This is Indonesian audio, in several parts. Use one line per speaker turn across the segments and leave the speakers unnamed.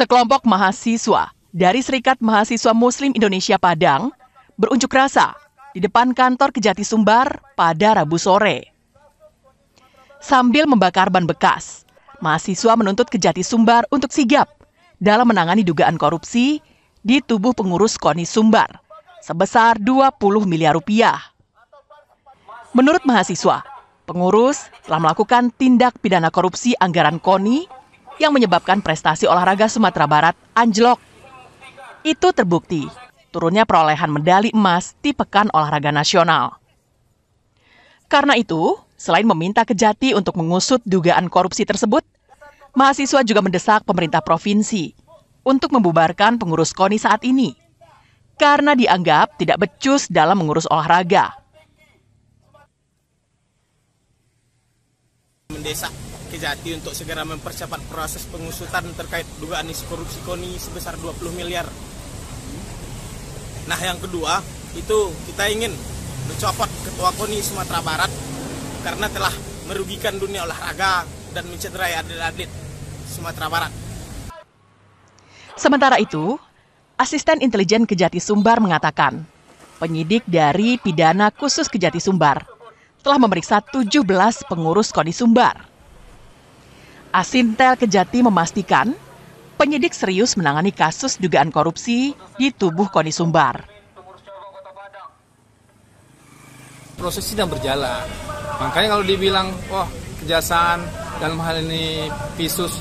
Sekelompok mahasiswa dari Serikat Mahasiswa Muslim Indonesia Padang berunjuk rasa di depan kantor Kejati Sumbar pada Rabu sore. Sambil membakar ban bekas, mahasiswa menuntut Kejati Sumbar untuk sigap dalam menangani dugaan korupsi di tubuh pengurus KONI Sumbar sebesar 20 miliar rupiah. Menurut mahasiswa, pengurus telah melakukan tindak pidana korupsi anggaran KONI yang menyebabkan prestasi olahraga Sumatera Barat anjlok. Itu terbukti turunnya perolehan medali emas di Pekan Olahraga Nasional. Karena itu, selain meminta Kejati untuk mengusut dugaan korupsi tersebut, mahasiswa juga mendesak pemerintah provinsi untuk membubarkan pengurus KONI saat ini karena dianggap tidak becus dalam mengurus olahraga.
Kejati untuk segera mempercepat proses pengusutan terkait dugaan korupsi KONI sebesar 20 miliar. Nah yang kedua, itu kita ingin mencopot Ketua KONI Sumatera Barat karena telah merugikan dunia olahraga dan mencederai atlet-atlet Sumatera Barat.
Sementara itu, Asisten Intelijen Kejati Sumbar mengatakan, penyidik dari pidana khusus Kejati Sumbar telah memeriksa 17 pengurus KONI Sumbar. Asintel Kejati memastikan penyidik serius menangani kasus dugaan korupsi di tubuh KONI Sumbar.
Proses sedang berjalan. Makanya kalau dibilang, wah kejaksaan dalam hal ini pisus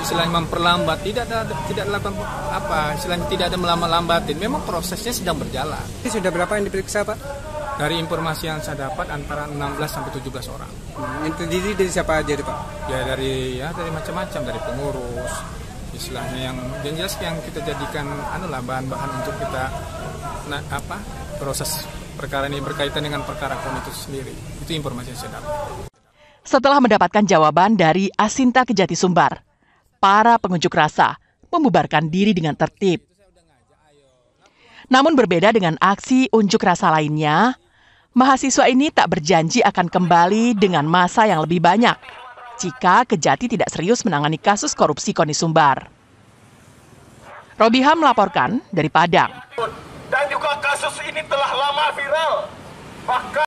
istilahnya memperlambat tidak ada tidak dilakukan apa istilahnya tidak ada melambat-lambatin memang prosesnya sedang berjalan
ini sudah berapa yang diperiksa pak
dari informasi yang saya dapat antara 16 sampai 17 orang.
Hmm, yang terdiri dari siapa aja pak?
Ya dari ya dari macam-macam. Dari pengurus istilahnya yang yang jelas yang kita jadikan anu lah bahan-bahan untuk kita nah, apa proses perkara ini berkaitan dengan perkara kon itu sendiri. Itu informasi yang saya dapat.
Setelah mendapatkan jawaban dari Asinta Kejati Sumbar, para pengunjuk rasa membubarkan diri dengan tertib. Namun berbeda dengan aksi unjuk rasa lainnya, mahasiswa ini tak berjanji akan kembali dengan masa yang lebih banyak jika Kejati tidak serius menangani kasus korupsi Koni Sumbar. Robiham melaporkan dari Padang.
Dan juga kasus ini telah lama viral. Bahkan